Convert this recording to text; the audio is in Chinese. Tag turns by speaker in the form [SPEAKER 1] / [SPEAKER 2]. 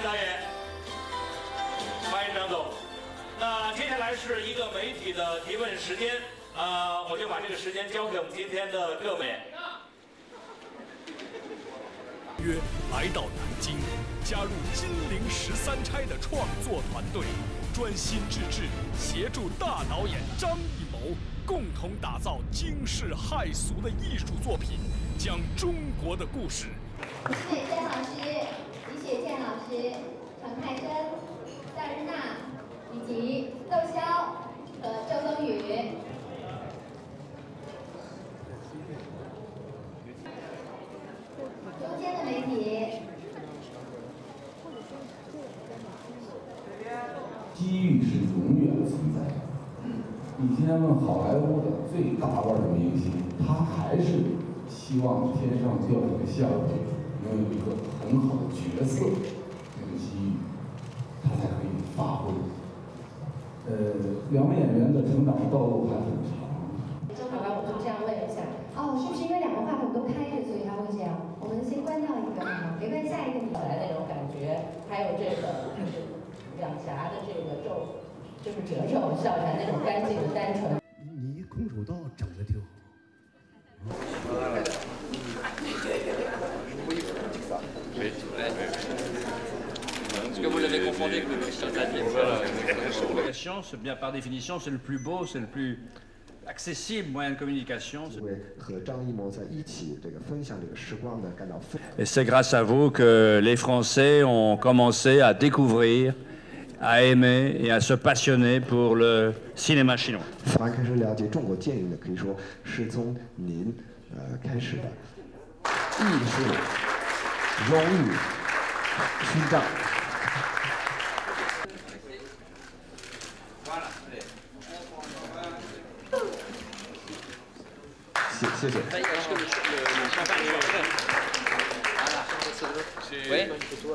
[SPEAKER 1] 迎导演，欢迎张总。那接下来是一个媒体的提问时间，啊，我就把这个时间交给我们今天的各位。
[SPEAKER 2] 约来到南京，加入金陵十三钗的创作团队，专心致志协助大导演张艺谋，共同打造惊世骇俗的艺术作品，将中国的故事。
[SPEAKER 3] 李雪健老师、
[SPEAKER 4] 机遇是永远存在的。你今天问好莱坞的最大腕的明星，他还是希望天上掉下个馅饼，能有一个很好的角色，这个机遇，他才可以发挥。呃，两位演员的成长道路还很长。
[SPEAKER 3] 好吧，我就这样问一下。哦，是不是因为两个话筒都开着，所以他会这样？我们先关掉一个好吗？没关，下一个你
[SPEAKER 5] 来那种感觉，还有这个就是 两颊的这个皱，就是褶皱，笑起来那种干净的单纯。
[SPEAKER 6] 你空手道整的挺好。
[SPEAKER 7] Est-ce que vous l'avez confondu avec le Christian Xavier La communication, bien par définition, c'est le plus beau, c'est le plus accessible moyen de communication.
[SPEAKER 6] 为和张艺谋在一起这个分享这个时光呢，感到非
[SPEAKER 7] Et c'est grâce à vous que les Français ont commencé à découvrir, à aimer et à se passionner pour le cinéma chinois.
[SPEAKER 6] 凡